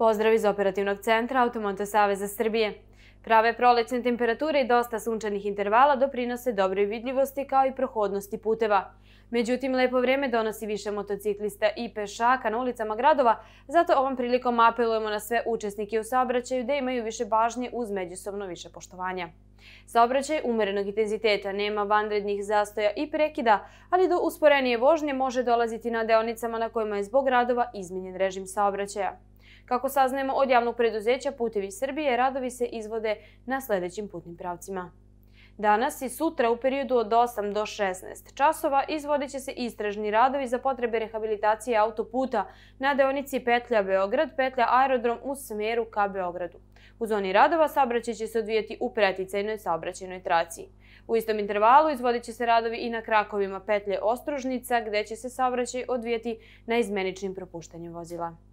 Pozdrav iz operativnog centra Automonta Saveza Srbije. Prave prolećne temperature i dosta sunčanih intervala doprinose dobroj vidljivosti kao i prohodnosti puteva. Međutim, lepo vrijeme donosi više motociklista i pešaka na ulicama gradova, zato ovom prilikom apelujemo na sve učesnike u saobraćaju da imaju više bažnje uz međusobno više poštovanja. Saobraćaj umerenog intenziteta nema vanrednih zastoja i prekida, ali do usporenije vožnje može dolaziti na deonicama na kojima je zbog gradova izmenjen režim saobraćaja. Kako saznajemo od javnog preduzeća Putevi Srbije, radovi se izvode na sljedećim putnim pravcima. Danas i sutra u periodu od 8 do 16 časova izvodit će se istražni radovi za potrebe rehabilitacije autoputa na deonici Petlja Beograd, Petlja Aerodrom u smeru ka Beogradu. U zoni radova saobraćaj će se odvijeti u preticajnoj saobraćajnoj traci. U istom intervalu izvodit će se radovi i na krakovima Petlje Ostružnica, gde će se saobraćaj odvijeti na izmeničnim propuštanjem vozila.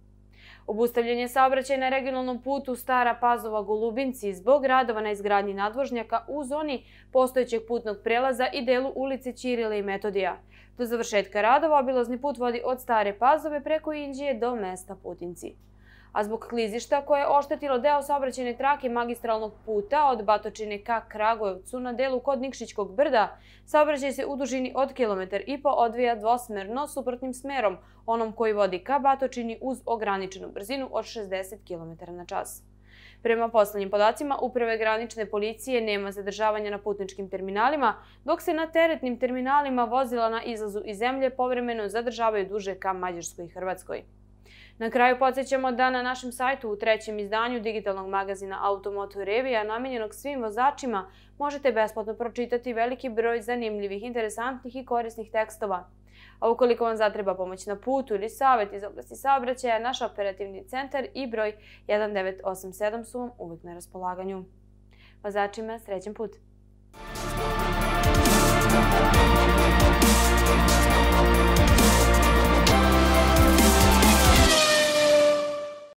Obustavljanje saobraćaja na regionalnom putu Stara Pazova Golubinci zbog radova na izgradnji nadvožnjaka u zoni postojećeg putnog prelaza i delu ulice Čirile i Metodija. Do završetka radova obilozni put vodi od Stare Pazove preko Indije do mesta Putinci a zbog klizišta koje je oštetilo deo saobraćene trake magistralnog puta od Batočine ka Kragujevcu na delu kod Nikšićkog brda, saobraćaj se u dužini od kilometar i po odvija dvosmerno suprotnim smerom, onom koji vodi ka Batočini uz ograničenu brzinu od 60 km na čas. Prema poslednjim podacima, uprave granične policije nema zadržavanja na putničkim terminalima, dok se na teretnim terminalima vozila na izlazu iz zemlje povremeno zadržavaju duže ka Mađarskoj i Hrvatskoj. Na kraju podsjećamo da na našem sajtu u trećem izdanju digitalnog magazina Automoto Revija namenjenog svim vozačima možete besplatno pročitati veliki broj zanimljivih, interesantnih i korisnih tekstova. A ukoliko vam zatreba pomoć na putu ili savjet iz oblasti saobraćaja, naš operativni centar i broj 1987 su vam uvijek na raspolaganju. Vozačima, srećen put! Thank you.